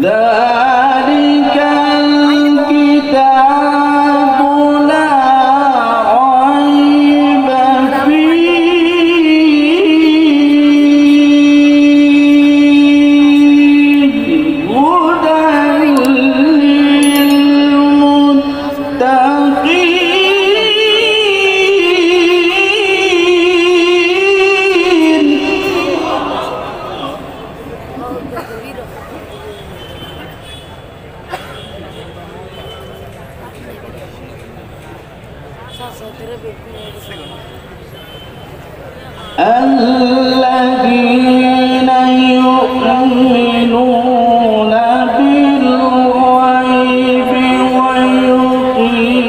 ذلك الذين يؤمنون بالغيب ويقيمون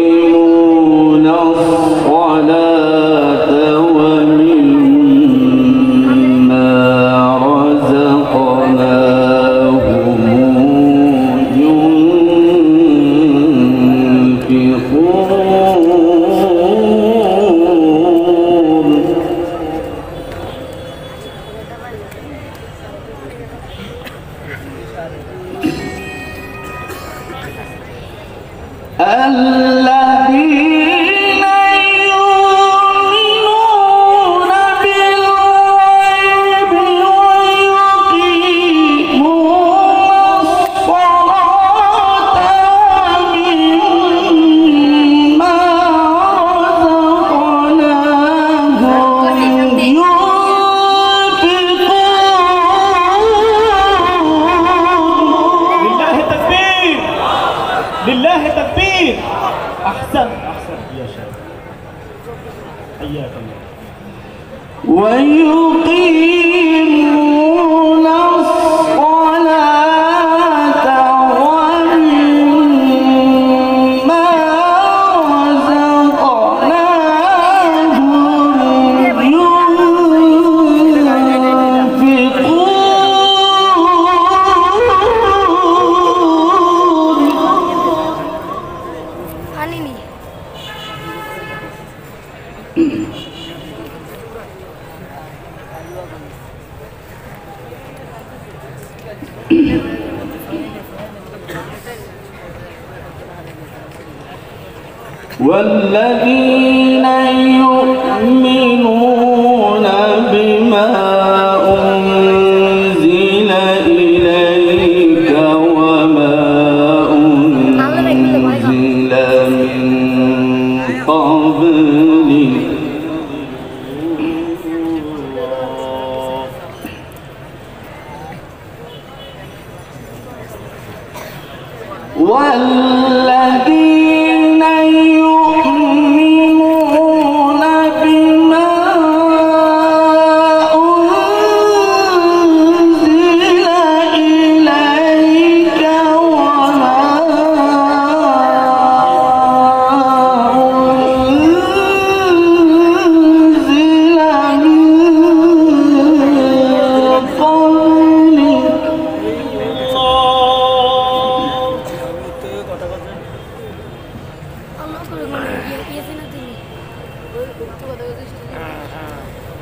الذين أحسن. أحسن. يا شيخ. حياك الله. ويقيمون والذين والذين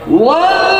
What?